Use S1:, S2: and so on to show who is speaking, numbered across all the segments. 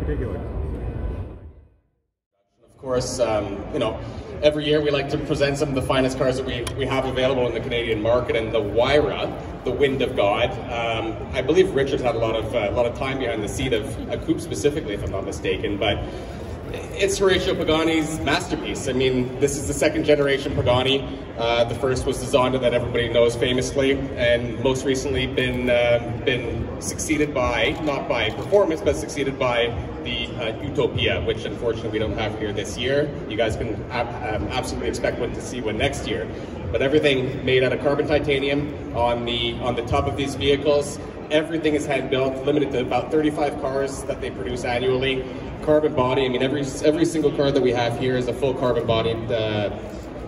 S1: particular?
S2: Of course, um, you know, every year we like to present some of the finest cars that we, we have available in the Canadian market, and the Huayra, the Wind of God. Um, I believe Richard had a lot of uh, a lot of time behind the seat of a coupe specifically, if I'm not mistaken, but it's Horacio Pagani's masterpiece. I mean, this is the second generation Pagani. Uh, the first was the Zonda that everybody knows famously, and most recently been uh, been succeeded by not by performance, but succeeded by the uh, Utopia, which unfortunately we don't have here this year. You guys can um, absolutely expect one to see one next year. But everything made out of carbon titanium on the on the top of these vehicles. Everything is hand built, limited to about 35 cars that they produce annually carbon body. I mean, every every single car that we have here is a full carbon bodied uh,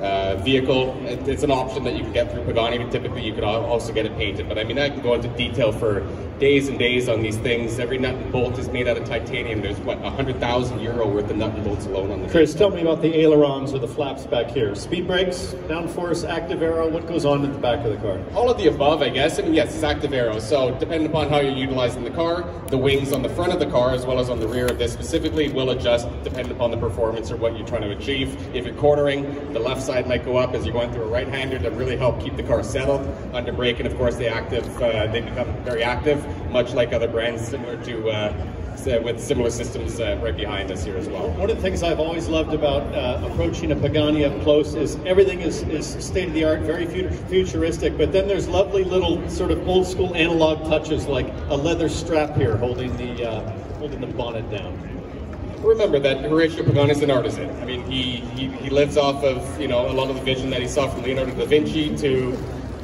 S2: uh, vehicle. It's an option that you can get through Pagani. Typically, you could also get it painted. But I mean, I can go into detail for days and days on these things. Every nut and bolt is made out of titanium. There's what 100,000 euro worth of nut and bolts alone on the.
S3: Chris, tell me about the ailerons or the flaps back here. Speed brakes, downforce, active aero. What goes on at the back of the car?
S2: All of the above, I guess. I mean, yes, it's active aero. So depending upon how you're utilizing the car, the wings on the front of the car as well as on the rear of this specifically will adjust depending upon the performance or what you're trying to achieve. If you're cornering, the left side might go up as you're going through a right-hander to really help keep the car settled under brake, and of course, the active uh, they become very active much like other brands similar to uh, with similar systems uh, right behind us here as well.
S3: One of the things I've always loved about uh, approaching a Pagani up close is everything is, is state of the art, very futuristic, but then there's lovely little sort of old school analog touches like a leather strap here holding the uh, holding the bonnet down.
S2: Remember that Horacio Pagani is an artisan. I mean, he, he, he lives off of you know a lot of the vision that he saw from Leonardo da Vinci to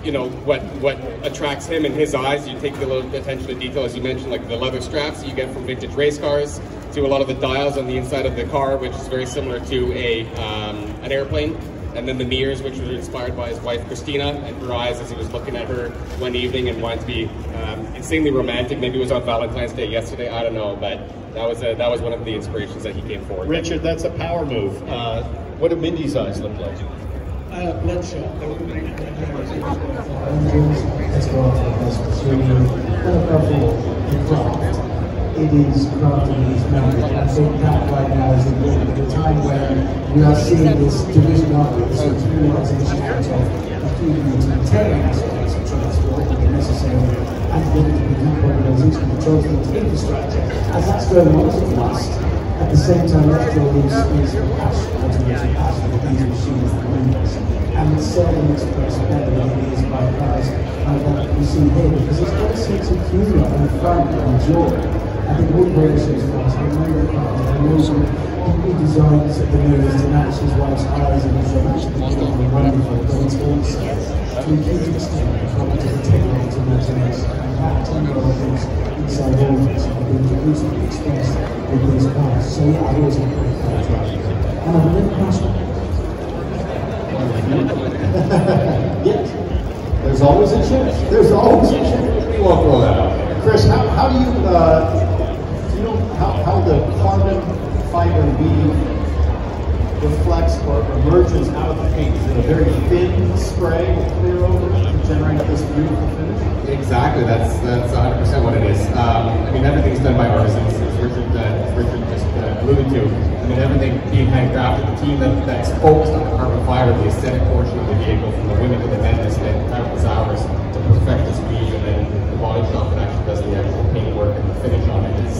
S2: you know what what attracts him in his eyes. You take a little attention to detail, as you mentioned, like the leather straps you get from vintage race cars, to a lot of the dials on the inside of the car, which is very similar to a um, an airplane. And then the mirrors, which were inspired by his wife Christina, and her eyes as he was looking at her one evening and wanted to be um, insanely romantic. Maybe it was on Valentine's Day yesterday. I don't know, but that was a, that was one of the inspirations that he came forward.
S3: Richard, that's a power move. Uh, what do Mindy's eyes look like?
S4: Uh, bloodshot. It is crafted in this market. I think that right now is important at time when we are seeing this division of this communalisation out of humanitarian aspects of transport that are necessary and be decarbonisation of transport infrastructure. As that's going on, as it must, at the same time, let's draw these space for cash, automated cash for these machines and windows. And it's seldom expressed better than it is by cars like that you see here, because it's got a sense of humour and fun and joy. I think all versions of us remember cars and also he designs the mirrors to match his wife's eyes and his absolutely wonderful, but it's also to recently expressed. So I've always driving. And a little passionate.
S3: yes. There's always a chance.
S5: There's always a chance. We out. Chris, how, how do you, uh, do you know how, how the carbon fiber weave reflects or emerges out of the paint? Is it a very thin spray clear over to generate this beautiful finish?
S2: Exactly, that's that's 100% what it is. Um, I mean, everything's done by artisans, as Richard, uh, Richard just uh, alluded to. I mean, everything being handcrafted. The team that, that's focused on the carbon fiber, the aesthetic portion of the vehicle, from the women to the men, has spent countless hours to perfect this weave, and then the body shop that actually does the actual paintwork and the finish on it is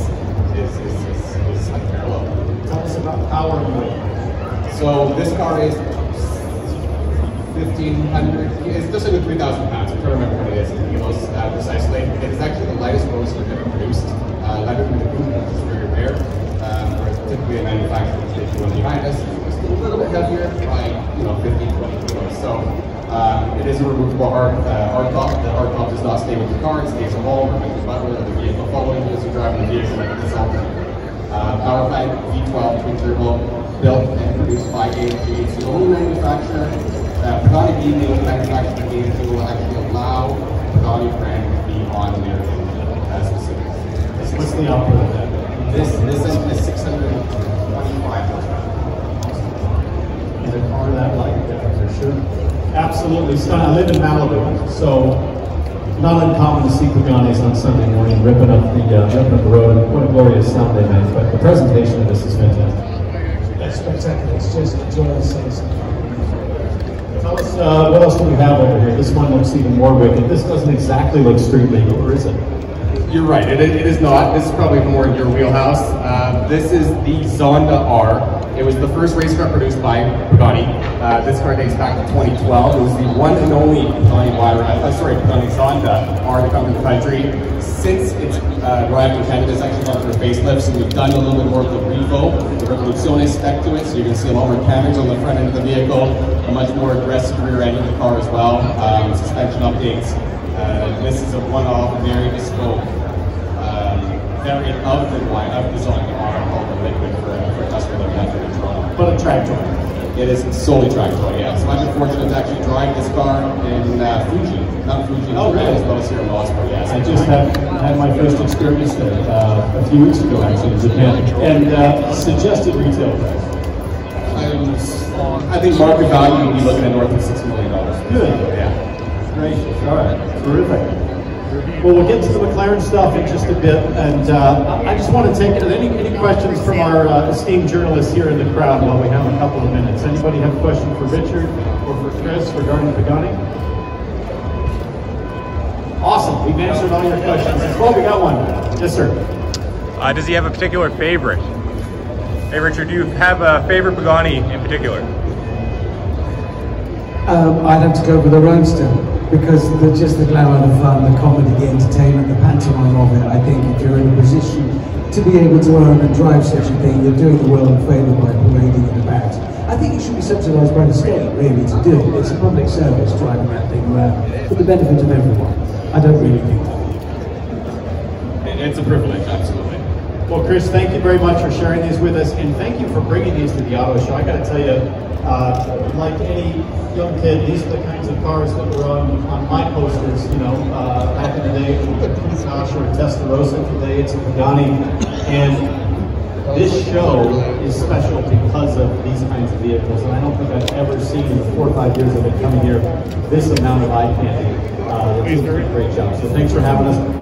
S2: is is, is, is unparalleled.
S5: Tell us about power and weight.
S2: So this car is 1,500, it's just under 3,000 pounds. I'm trying remember what it is kilos uh, precisely. It is actually the lightest roadster ever produced, uh, lighter than the coupe, which is very rare. Um, whereas typically a manufacturer will take one behind us. It's a little bit heavier by, you know, 15, 20 kilos. So um, it is a removable hard, uh, hard top. The hard top does not stay with the car, it stays at home or with the butler or the vehicle following you as you're driving the vehicle. It's all uh, power pack V12 twin turbo built and produced by AMG. It's the only manufacturer uh, Pagani being the only manufacturer in the will actually allow Pagani brand to be on their uh, specific.
S5: What's the output of that?
S2: This this engine is 625 horsepower.
S5: Is a car that light? Yeah, for sure. Absolutely stunning. I live in Malibu, so not uncommon to see Paganis on Sunday morning ripping up the uh, ripping up the road. What a glorious sound they make! But the presentation of this is fantastic.
S4: That's spectacular. It's just a joyous.
S5: Tell us uh, what else do we have over here? This one looks even more wicked. This doesn't exactly look street legal, or is it?
S2: You're right. It, it is not. This is probably more in your wheelhouse. Uh, this is the Zonda R. It was the first race car produced by Pagani. Uh, this car dates back to 2012. It was the one and only Pagani Huayra, uh, sorry, Pagani Zonda R to come to the country. Since its uh, arrival in Canada, it's actually gone through a facelift, so we've done a little bit more of the Revo, the Revoluzione spec to it, so you can see a lot more cameras on the front end of the vehicle, a much more aggressive rear end of the car as well, um, suspension updates. Uh, this is a one-off, very bespoke variant of the wine, of the Zonda R called the Liquid for, for a customer that we have here in Toronto.
S5: But a track toy.
S2: It is solely track toy, yeah. So I've been fortunate to actually drive this car in uh, Fuji, not Fuji,
S5: Oh, really?
S2: as well as here in Osprey, yes.
S5: I just had, had my first experience there uh, a few weeks ago, actually, in Japan. And uh, suggested retail price.
S2: I think market value would be looking at north of six million dollars.
S5: Good.
S2: Yeah.
S5: Gracious. All right. Terrific. Well, we'll get to the McLaren stuff in just a bit, and uh, I just want to take any any questions from our uh, esteemed journalists here in the crowd while we have a couple of minutes. Anybody have a question for Richard or for Chris regarding Pagani? Awesome. We've answered all your questions. Well, we got one. Yes, sir.
S1: Uh, does he have a particular favorite? Hey Richard, do you have a favorite Pagani in particular?
S4: Um, I'd have to go with the Roadster because the, just the glamour, the fun, the comedy, the entertainment, the pantomime of it. I think if you're in a position to be able to own and drive such a thing, you're doing the world a favour by parading it about. I think it should be subsidised by the state, really, to do it. It's a public service driving that thing around for the benefit of everyone. I don't really think that.
S2: It's a privilege, absolutely.
S5: Well, Chris, thank you very much for sharing these with us, and thank you for bringing these to the auto show. I got to tell you, uh, like any young kid, these are the kinds of cars that were on, on my posters, you know, uh, back in the day. Gosh, or Testarossa today, it's a Pagani, and this show is special because of these kinds of vehicles, and I don't think I've ever seen in the four or five years of it coming here this amount of eye candy. Uh, it's a great job. So thanks for having us.